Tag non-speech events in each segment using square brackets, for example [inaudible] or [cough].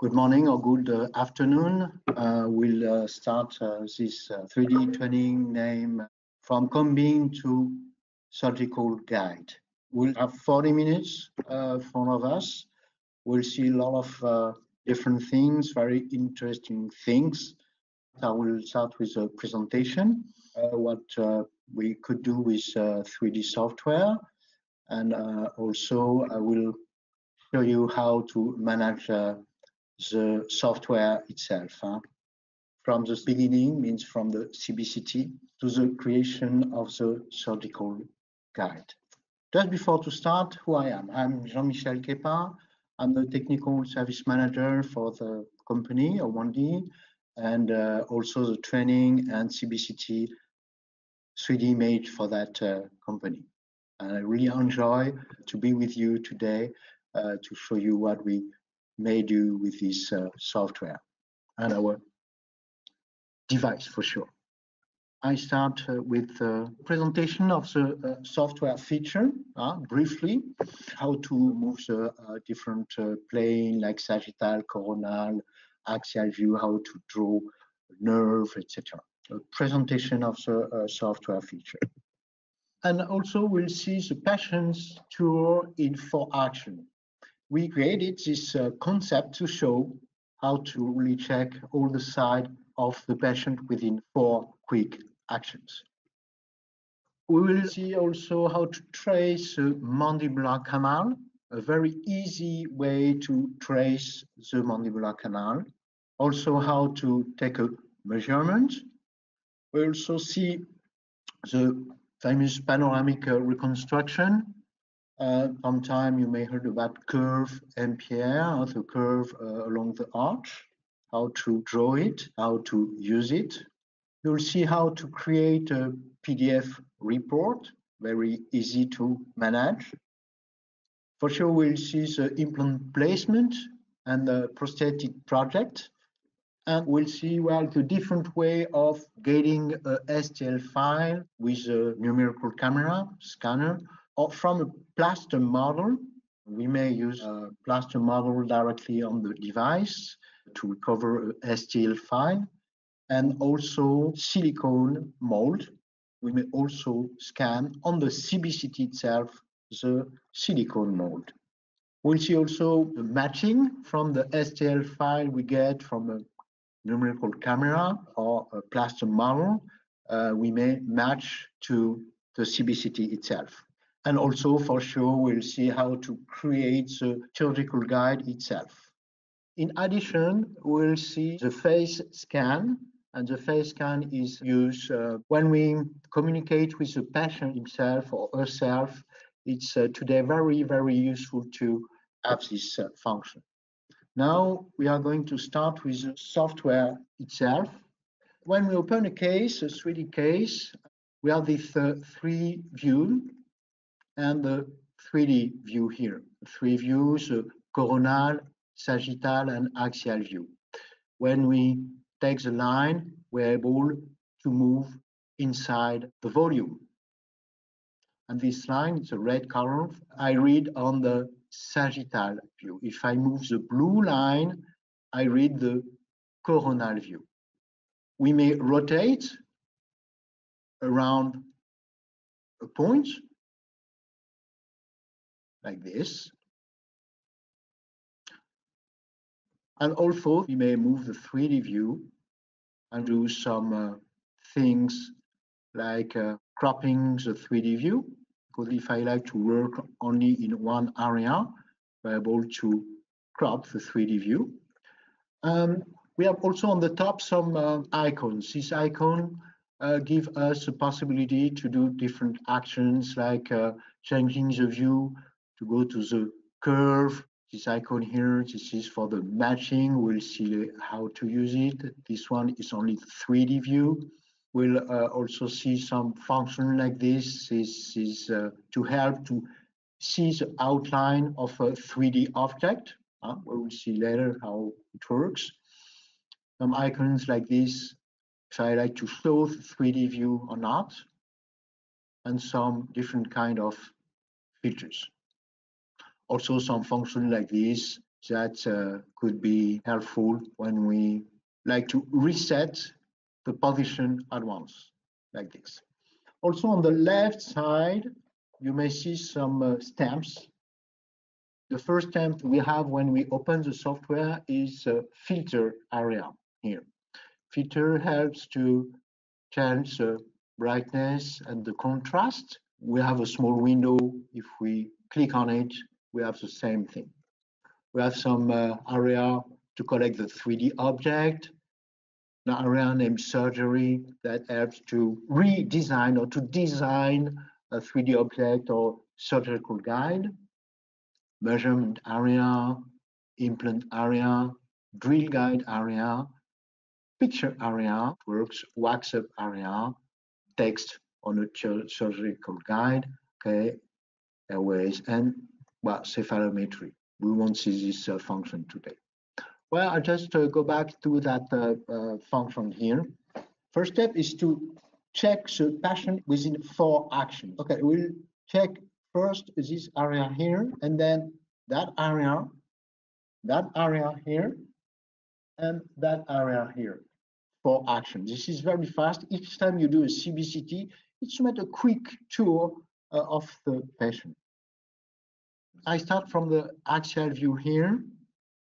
Good morning or good uh, afternoon. Uh, we'll uh, start uh, this 3D uh, training name from Cone Beam to surgical guide. We'll have 40 minutes uh, front of us. We'll see a lot of different things, very interesting things. I will start with a presentation, what we could do with 3D software. And also I will show you how to manage the software itself. Huh? From the beginning means from the CBCT to the creation of the surgical guide. Just before to start, who I am. I'm Jean-Michel Kepa. I'm the technical service manager for the company, Owandy and uh, also the training and CBCT 3D image for that uh, company. And I really enjoy to be with you today uh, to show you what we may do with this uh, software and our device for sure. I start uh, with the presentation of the uh, software feature, uh, briefly, how to move the uh, different uh, plane like sagittal, coronal, axial view, how to draw nerve, etc. Presentation of the software feature. And also we'll see the patient's tour in four action we created this uh, concept to show how to really check all the side of the patient within four quick actions. We will see also how to trace the mandibular canal, a very easy way to trace the mandibular canal. Also how to take a measurement. We also see the famous panoramic uh, reconstruction uh, sometime you may heard about curve MPR, the curve uh, along the arch, how to draw it, how to use it. You'll see how to create a PDF report, very easy to manage. For sure, we'll see the implant placement and the prosthetic project. And we'll see, well, the different way of getting a STL file with a numerical camera, scanner, or from a plaster model, we may use a plaster model directly on the device to recover a STL file and also silicone mold. We may also scan on the CBCT itself the silicone mold. We'll see also the matching from the STL file we get from a numerical camera or a plaster model. Uh, we may match to the CBCT itself. And also for sure, we'll see how to create the surgical guide itself. In addition, we'll see the face scan and the face scan is used uh, when we communicate with the patient himself or herself. It's uh, today very, very useful to have this uh, function. Now we are going to start with the software itself. When we open a case, a 3D case, we have this uh, three view and the 3D view here. Three views, uh, coronal, sagittal, and axial view. When we take the line, we're able to move inside the volume. And this line is a red color. I read on the sagittal view. If I move the blue line, I read the coronal view. We may rotate around a point like this. And also we may move the 3D view and do some uh, things like uh, cropping the 3D view. Because if I like to work only in one area, we're able to crop the 3D view. Um, we have also on the top some uh, icons. This icon uh, give us the possibility to do different actions like uh, changing the view to go to the curve. This icon here this is for the matching. We'll see how to use it. This one is only 3d view. We'll uh, also see some function like this. This is uh, to help to see the outline of a 3d object uh, we will see later how it works. Some icons like this. If i like to show the 3d view or not? And some different kind of features also some function like this that uh, could be helpful when we like to reset the position at once, like this. Also on the left side, you may see some uh, stamps. The first stamp we have when we open the software is a filter area here. Filter helps to change the brightness and the contrast. We have a small window. If we click on it, we have the same thing. We have some uh, area to collect the 3D object, an area named surgery that helps to redesign or to design a 3D object or surgical guide, measurement area, implant area, drill guide area, picture area, works, wax up area, text on a surgical guide, okay, airways, and well, cephalometry. We won't see this uh, function today. Well, I'll just uh, go back to that uh, uh function here. First step is to check the patient within four actions. Okay, we'll check first this area here, and then that area, that area here, and that area here for action. This is very fast. Each time you do a CBCT, it's make a quick tour uh, of the patient. I start from the axial view here.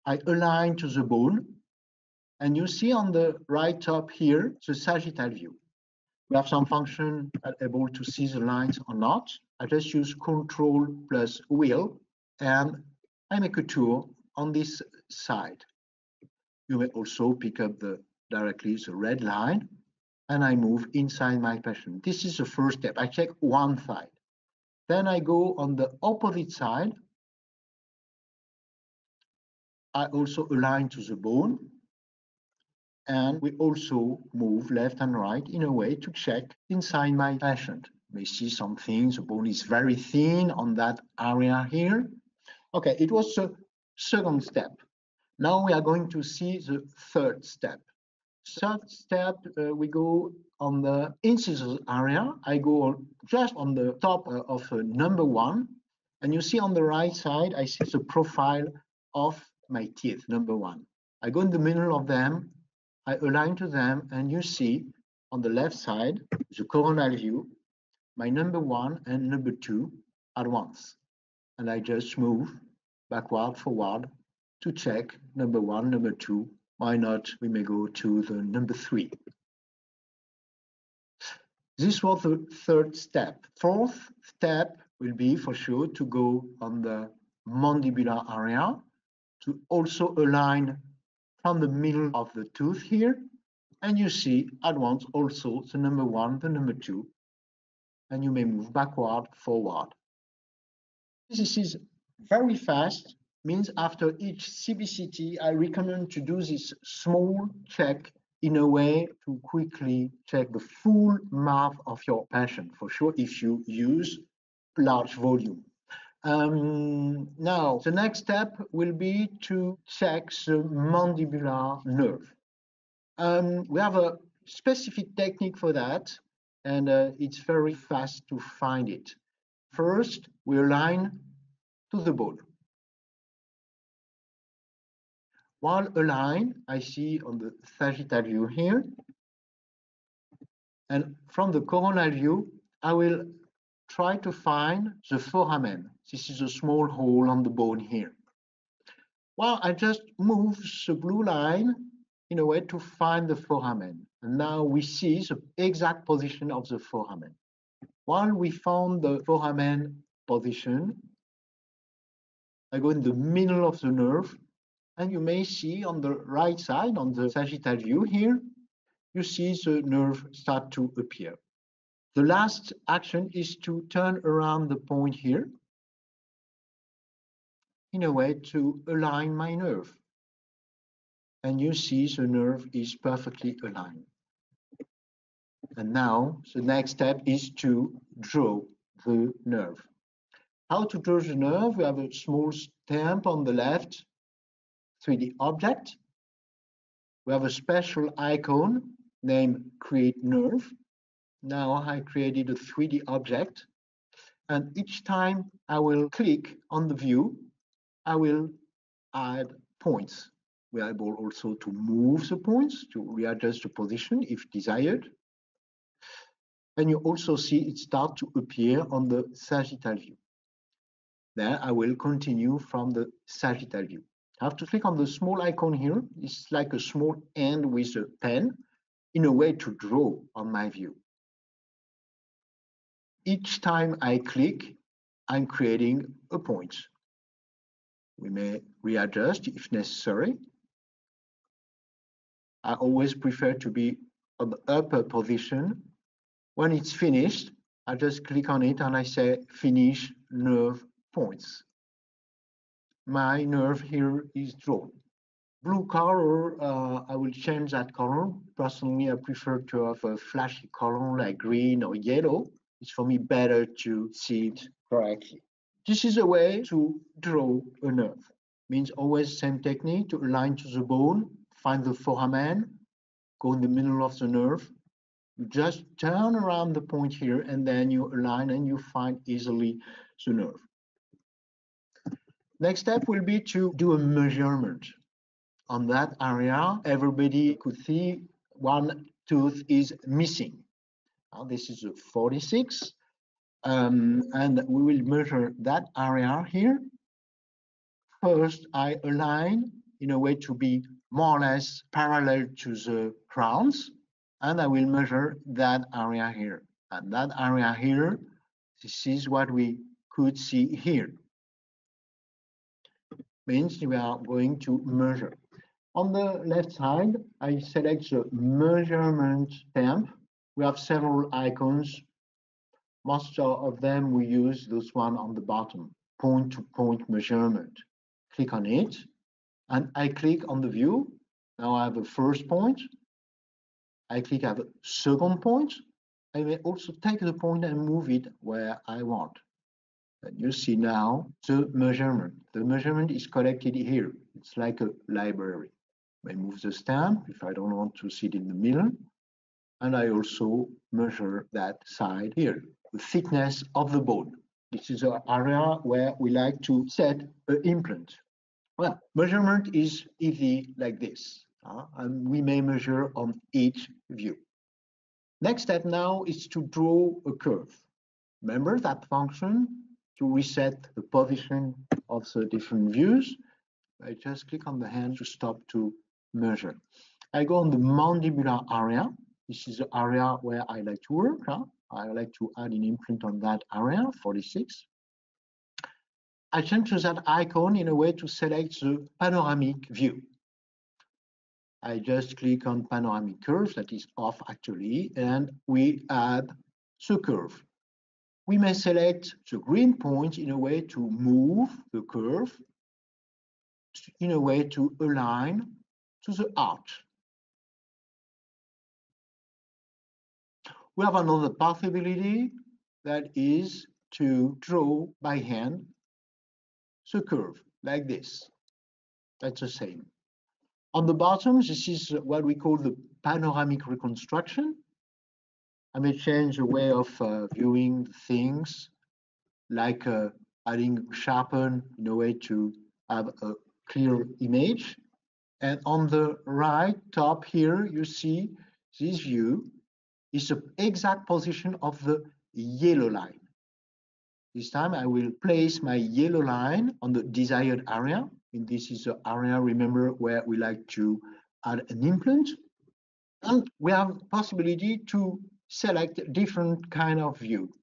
I align to the bone. And you see on the right top here, the sagittal view. We have some function able to see the lines or not. I just use control plus wheel and I make a tour on this side. You may also pick up the directly the red line and I move inside my patient. This is the first step. I check one side. Then I go on the opposite side. I also align to the bone. And we also move left and right in a way to check inside my patient. May see some things, the bone is very thin on that area here. Okay, it was the second step. Now we are going to see the third step. Third step, uh, we go on the incision area. I go just on the top uh, of uh, number one. And you see on the right side, I see the profile of my teeth, number one. I go in the middle of them, I align to them, and you see on the left side, the coronal view, my number one and number two at once. And I just move backward, forward to check number one, number two, why not we may go to the number three. This was the third step. Fourth step will be for sure to go on the mandibular area to also align from the middle of the tooth here. And you see at once also the number one, the number two, and you may move backward, forward. This is very fast means after each CBCT, I recommend to do this small check in a way to quickly check the full mouth of your patient, for sure, if you use large volume. Um, now, the next step will be to check the mandibular nerve. Um, we have a specific technique for that, and uh, it's very fast to find it. First, we align to the bone. While a line I see on the sagittal view here. And from the coronal view, I will try to find the foramen. This is a small hole on the bone here. Well, I just move the blue line in a way to find the foramen. And now we see the exact position of the foramen. While we found the foramen position, I go in the middle of the nerve and you may see on the right side, on the sagittal view here, you see the nerve start to appear. The last action is to turn around the point here in a way to align my nerve. And you see the nerve is perfectly aligned. And now the next step is to draw the nerve. How to draw the nerve? We have a small stamp on the left 3D object. We have a special icon named create nerve. Now I created a 3D object and each time I will click on the view, I will add points. We are able also to move the points, to readjust the position if desired. And you also see it start to appear on the sagittal view. Then I will continue from the sagittal view. I have to click on the small icon here. It's like a small hand with a pen in a way to draw on my view. Each time I click, I'm creating a point. We may readjust if necessary. I always prefer to be on the upper position. When it's finished, I just click on it and I say finish nerve points. My nerve here is drawn. Blue color, uh, I will change that color. Personally, I prefer to have a flashy color like green or yellow. It's for me better to see it correctly. This is a way to draw a nerve. Means always same technique to align to the bone, find the foramen, go in the middle of the nerve. You just turn around the point here and then you align and you find easily the nerve. Next step will be to do a measurement. On that area, everybody could see one tooth is missing. Now this is a 46. Um, and we will measure that area here. First, I align in a way to be more or less parallel to the crowns, and I will measure that area here. And that area here, this is what we could see here. Means we are going to measure. On the left side, I select the measurement temp. We have several icons most of them we use this one on the bottom, point-to-point -point measurement. Click on it, and I click on the view. Now I have a first point. I click on the second point. I may also take the point and move it where I want. And you see now the measurement. The measurement is collected here. It's like a library. I move the stamp if I don't want to sit in the middle. And I also measure that side here the thickness of the bone. This is an area where we like to set an implant. Well, measurement is easy like this, uh, and we may measure on each view. Next step now is to draw a curve. Remember that function to reset the position of the different views. I just click on the hand to stop to measure. I go on the mandibular area. This is the area where I like to work. Huh? I like to add an implant on that area, 46. I change to that icon in a way to select the panoramic view. I just click on panoramic curve, that is off actually, and we add the curve. We may select the green point in a way to move the curve, in a way to align to the arch. We have another possibility that is to draw by hand the curve like this. That's the same. On the bottom, this is what we call the panoramic reconstruction. I may change the way of uh, viewing things, like uh, adding sharpen in a way to have a clear image. And on the right top here, you see this view is the exact position of the yellow line. This time I will place my yellow line on the desired area. And this is the area, remember, where we like to add an implant. And we have possibility to select different kind of view.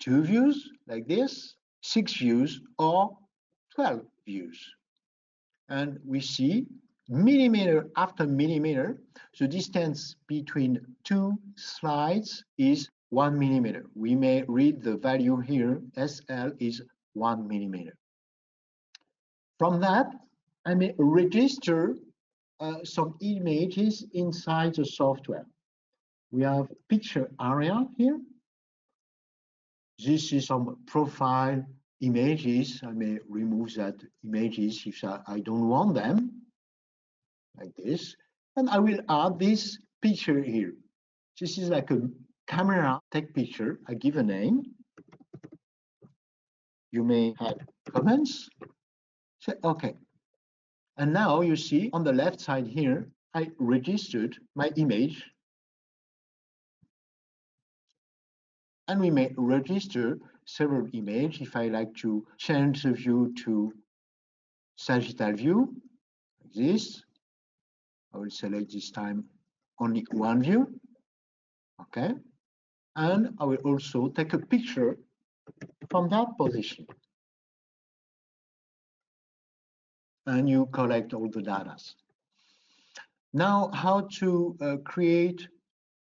Two views like this, six views, or 12 views. And we see millimeter after millimeter, the distance between two slides is one millimeter. We may read the value here, SL is one millimeter. From that, I may register uh, some images inside the software. We have picture area here. This is some profile images. I may remove that images if I don't want them like this. And I will add this picture here. This is like a camera take picture. I give a name. You may have comments. Say, okay, And now you see on the left side here, I registered my image. And we may register several images if I like to change the view to sagittal view, like this. I will select this time only one view. Okay. And I will also take a picture from that position. And you collect all the data. Now, how to uh, create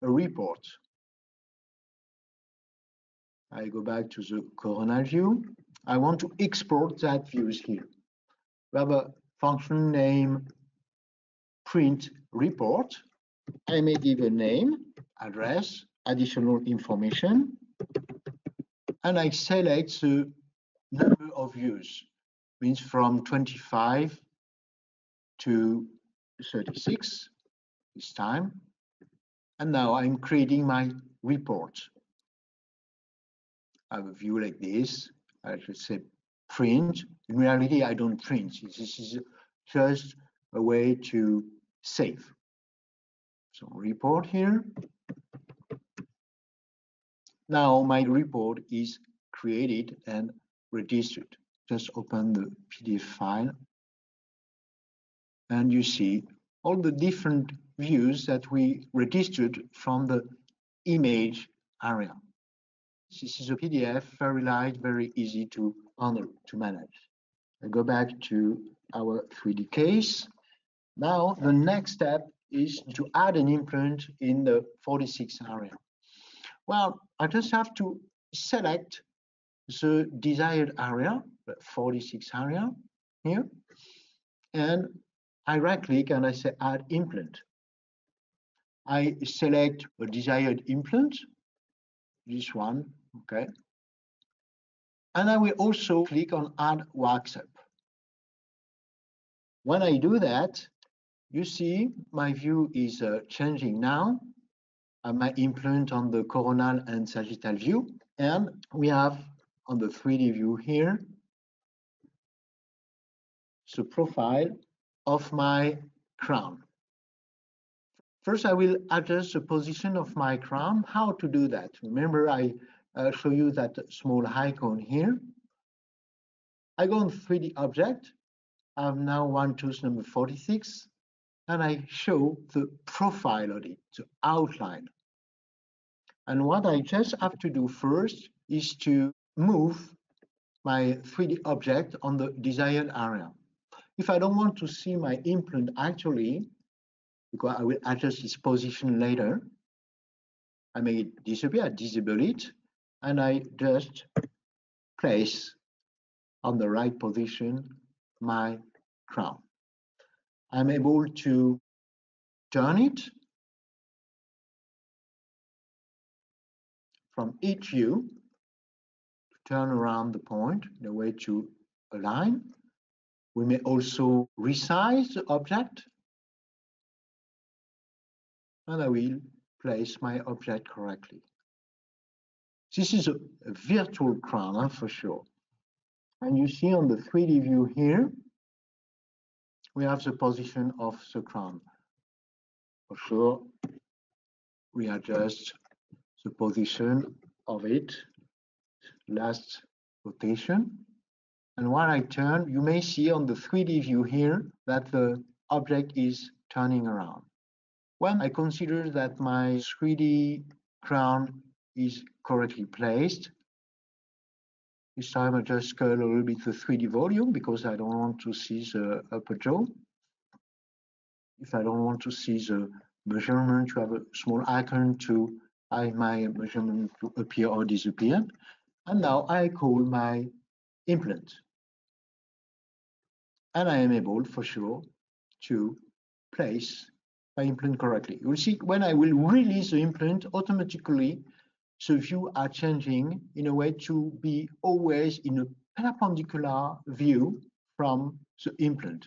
a report. I go back to the coronal view. I want to export that views here. We have a function name print report. I may give a name, address, additional information, and I select the number of views, means from 25 to 36 this time. And now I'm creating my report. Have a view like this. I should say print. In reality, I don't print. This is just a way to save. So report here. Now my report is created and registered. Just open the PDF file and you see all the different views that we registered from the image area. This is a PDF, very light, very easy to handle, to manage. I go back to our 3D case. Now, the next step is to add an implant in the 46 area. Well, I just have to select the desired area, the 46 area here, and I right click and I say add implant. I select a desired implant, this one, okay. And I will also click on add WAXUP. When I do that, you see my view is uh, changing now. Uh, my implant on the coronal and sagittal view. And we have on the 3D view here, the profile of my crown. First, I will adjust the position of my crown. How to do that? Remember, I uh, show you that small icon here. I go on 3D object. I'm now one tooth number 46, and I show the profile of it, the outline. And what I just have to do first is to move my 3D object on the desired area. If I don't want to see my implant actually, because I will adjust its position later, I may disappear, disable it, and I just place on the right position my crown. I'm able to turn it from each view, to turn around the point in a way to align we may also resize the object. And I will place my object correctly. This is a, a virtual crown for sure. And you see on the 3D view here, we have the position of the crown. For sure, we adjust the position of it, last rotation. And when I turn, you may see on the 3D view here that the object is turning around. When I consider that my 3D crown is correctly placed, this time I just scale a little bit the 3D volume because I don't want to see the upper jaw. If I don't want to see the measurement, you have a small icon to hide my measurement to appear or disappear. And now I call my implant. And I am able for sure to place my implant correctly. You will see when I will release the implant automatically, the view are changing in a way to be always in a perpendicular view from the implant.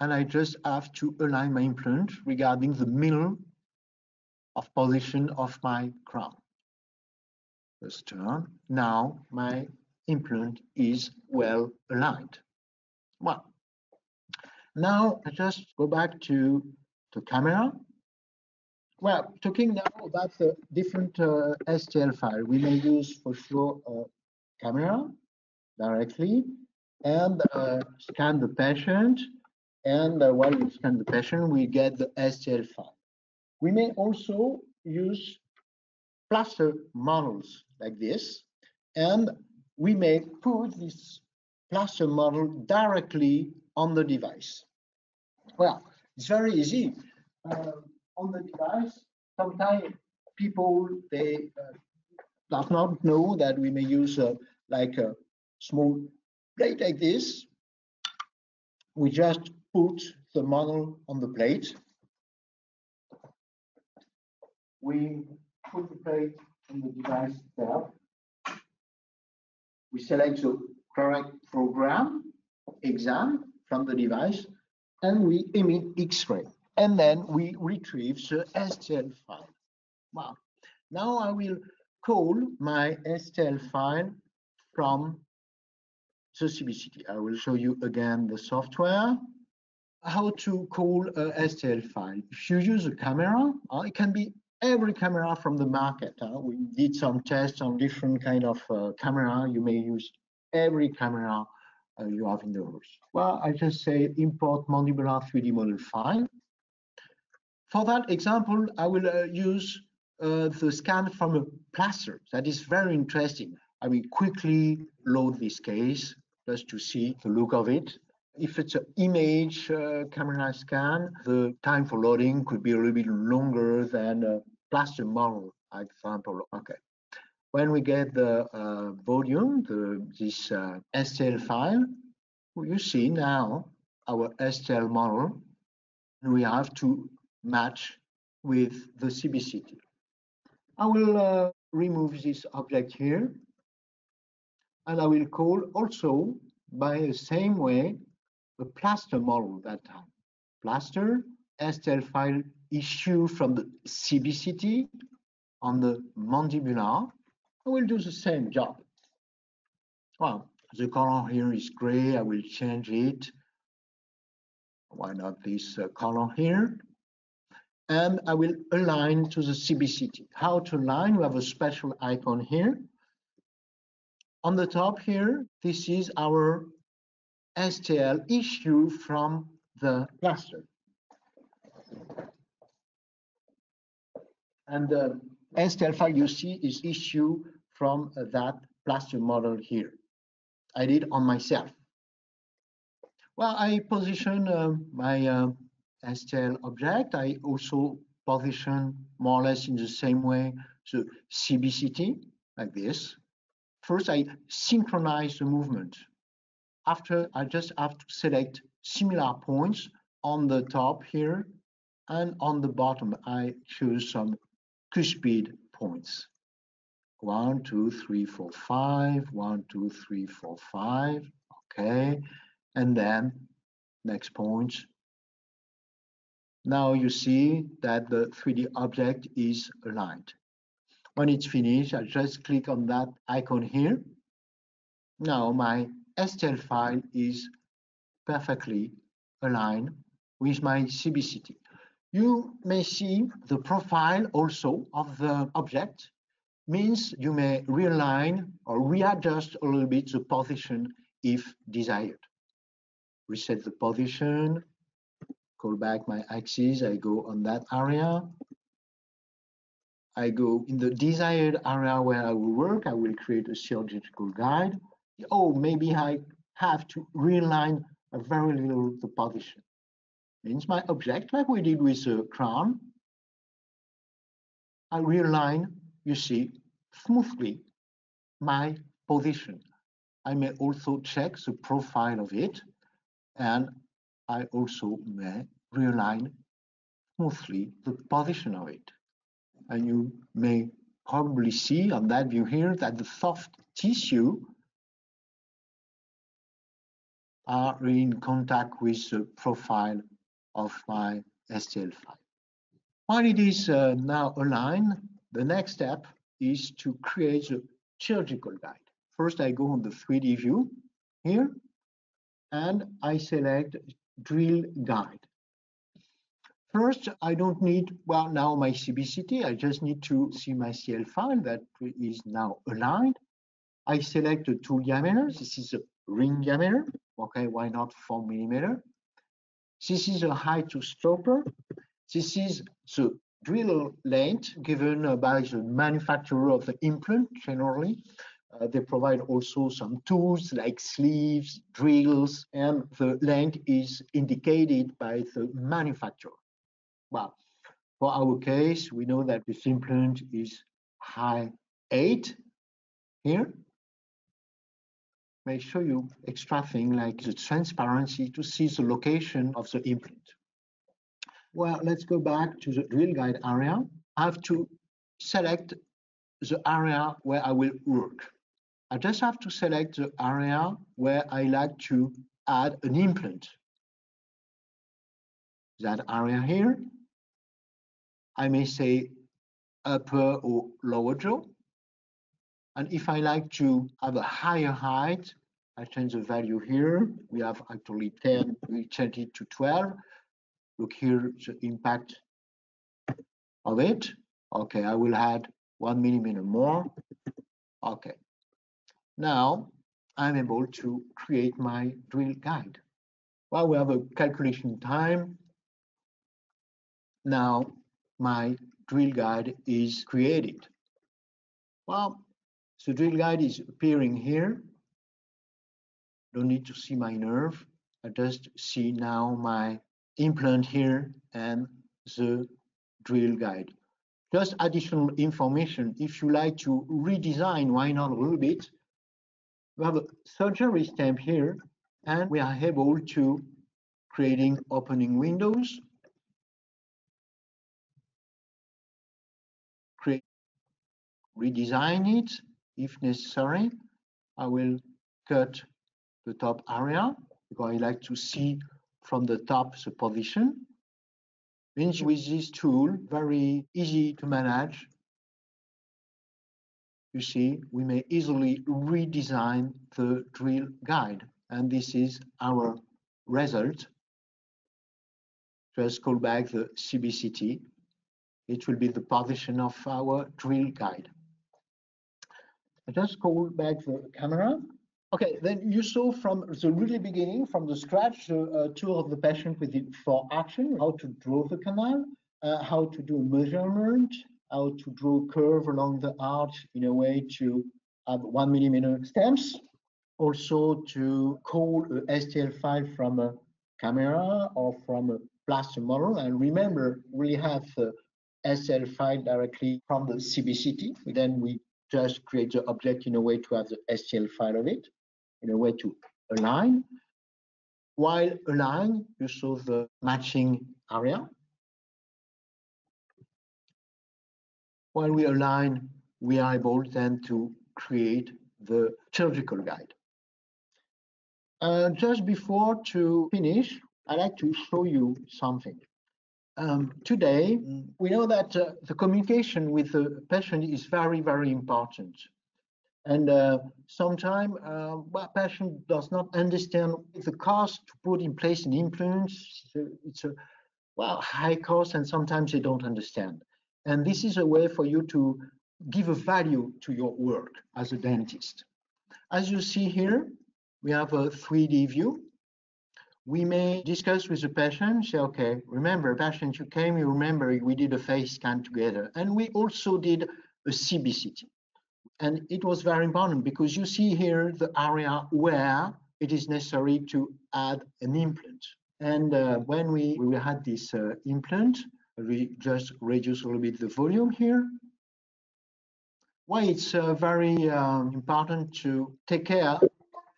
And I just have to align my implant regarding the middle of position of my crown. Let's turn. Now my implant is well aligned. Well, Now I just go back to the camera. Well, talking now about the different uh, STL file, we may use for sure a camera directly and uh, scan the patient. And uh, while we scan the patient, we get the STL file. We may also use plaster models like this, and we may put this plaster model directly on the device. Well, it's very easy. On the device, sometimes people, they uh, does not know that we may use uh, like a small plate like this. We just put the model on the plate. We put the plate on the device there. We select the correct program, exam from the device, and we emit X-ray. And then we retrieve the STL file. Wow. Now I will call my STL file from the CBCT. I will show you again the software. How to call a STL file. If you use a camera, uh, it can be every camera from the market. Uh, we did some tests on different kind of uh, camera. You may use every camera you have in the house. Well, I just say import mandibular 3D model file. For that example, I will uh, use uh, the scan from a plaster. That is very interesting. I will quickly load this case just to see the look of it. If it's an image uh, camera scan, the time for loading could be a little bit longer than a plaster model example. Okay. When we get the uh, volume, the, this uh, STL file, you see now our STL model, we have to match with the CBCT. I will uh, remove this object here, and I will call also by the same way a plaster model that time. Plaster STL file issue from the CBCT on the mandibular. I will do the same job. Well, the color here is gray. I will change it. Why not this uh, color here? And I will align to the CBCT. How to align? We have a special icon here. On the top here, this is our STL issue from the plaster. And the STL file you see is issue from uh, that plaster model here. I did on myself. Well, I position uh, my uh, STL object. I also position more or less in the same way the CBCT, like this. First, I synchronize the movement after I just have to select similar points on the top here and on the bottom I choose some cuspid points. One, two, three, four, five. One, two, three, four, five. Okay. And then next point. Now you see that the 3D object is aligned. When it's finished, I just click on that icon here. Now my STL file is perfectly aligned with my CBCT. You may see the profile also of the object, means you may realign or readjust a little bit the position if desired. Reset the position, call back my axis, I go on that area. I go in the desired area where I will work, I will create a surgical guide oh, maybe I have to realign a very little the position. Means my object, like we did with the crown, I realign, you see, smoothly my position. I may also check the profile of it, and I also may realign smoothly the position of it. And you may probably see on that view here that the soft tissue are in contact with the profile of my STL file. While it is uh, now aligned, the next step is to create a surgical guide. First, I go on the 3D view here, and I select drill guide. First, I don't need, well, now my CBCT, I just need to see my STL file that is now aligned. I select the tool diameter. This is a ring diameter. Okay, why not four millimeter? This is a height to stopper. This is the drill length given by the manufacturer of the implant generally. Uh, they provide also some tools like sleeves, drills, and the length is indicated by the manufacturer. Well, for our case, we know that this implant is high 8 here. May show you extra thing like the transparency to see the location of the implant. Well, let's go back to the drill guide area. I have to select the area where I will work. I just have to select the area where I like to add an implant. That area here, I may say upper or lower jaw. And if I like to have a higher height, I change the value here. We have actually 10, we change it to 12. Look here, the impact of it. Okay, I will add one millimeter more. Okay, now I'm able to create my drill guide. Well, we have a calculation time. Now my drill guide is created. Well, the drill guide is appearing here. Don't need to see my nerve. I just see now my implant here and the drill guide. Just additional information. If you like to redesign, why not a little bit? We have a surgery stamp here, and we are able to creating opening windows, create, redesign it if necessary. I will cut the top area because I like to see from the top the position. With this tool, very easy to manage you see, we may easily redesign the drill guide. And this is our result. Just call back the CBCT. It will be the position of our drill guide. I just call back the camera. Okay, then you saw from the really beginning, from the scratch, the uh, tour of the patient with the for action, how to draw the canal, uh, how to do measurement, how to draw a curve along the arch in a way to have one millimeter stamps. Also to call a STL file from a camera or from a plaster model. And remember, we have the STL file directly from the CBCT. Then we just create the object in a way to have the STL file of it, in a way to align. While align, you saw the matching area. While we align, we are able then to create the surgical guide. Uh, just before to finish, I'd like to show you something. Um, today, we know that uh, the communication with the patient is very, very important. And uh, sometimes uh, a patient does not understand the cost to put in place an implant. It's a well high cost, and sometimes they don't understand. And this is a way for you to give a value to your work as a dentist. As you see here, we have a 3D view. We may discuss with the patient, say, okay, remember, patient, you came, you remember we did a face scan together. And we also did a CBCT. And it was very important because you see here the area where it is necessary to add an implant. And uh, when we, we had this uh, implant, we just reduce a little bit the volume here. Why it's uh, very um, important to take care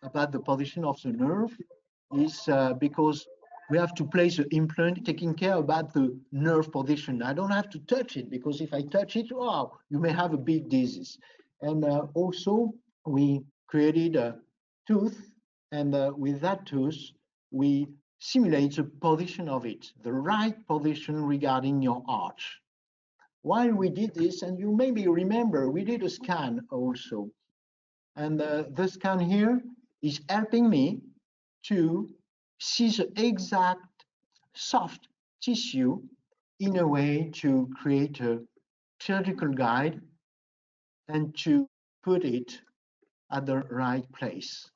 about the position of the nerve is uh, because we have to place the implant taking care about the nerve position. I don't have to touch it because if I touch it, wow, you may have a big disease. And uh, also we created a tooth and uh, with that tooth, we simulate the position of it, the right position regarding your arch. While we did this, and you maybe remember, we did a scan also. And uh, the scan here is helping me to see the exact soft tissue in a way to create a surgical guide and to put it at the right place.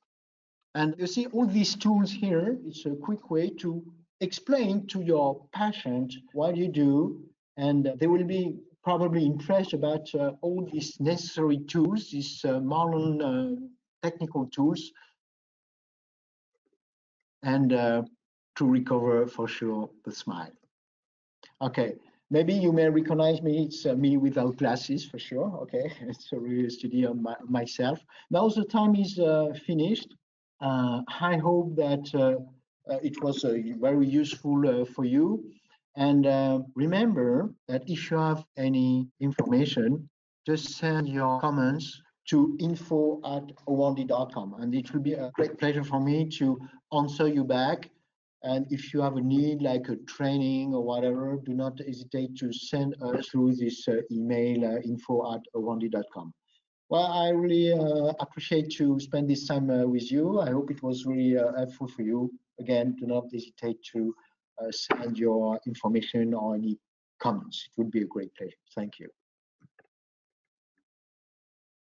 And you see all these tools here, it's a quick way to explain to your patient what you do and they will be probably impressed about uh, all these necessary tools, these uh, modern uh, technical tools, and uh, to recover for sure the smile. Okay, maybe you may recognize me. It's uh, me without glasses for sure. Okay, [laughs] it's a real study on my, myself. Now the time is uh, finished. I hope that it was very useful for you. And uh, remember that if you have any information, just send your comments to info at owandy.com. And it will be a great pleasure for me to answer you back. And if you have a need, like a training or whatever, do not hesitate to send us through this uh, email, uh, info at owandy.com. Well, I really uh, appreciate to spend this time uh, with you. I hope it was really uh, helpful for you. Again, do not hesitate to uh, send your information or any comments. It would be a great pleasure. Thank you.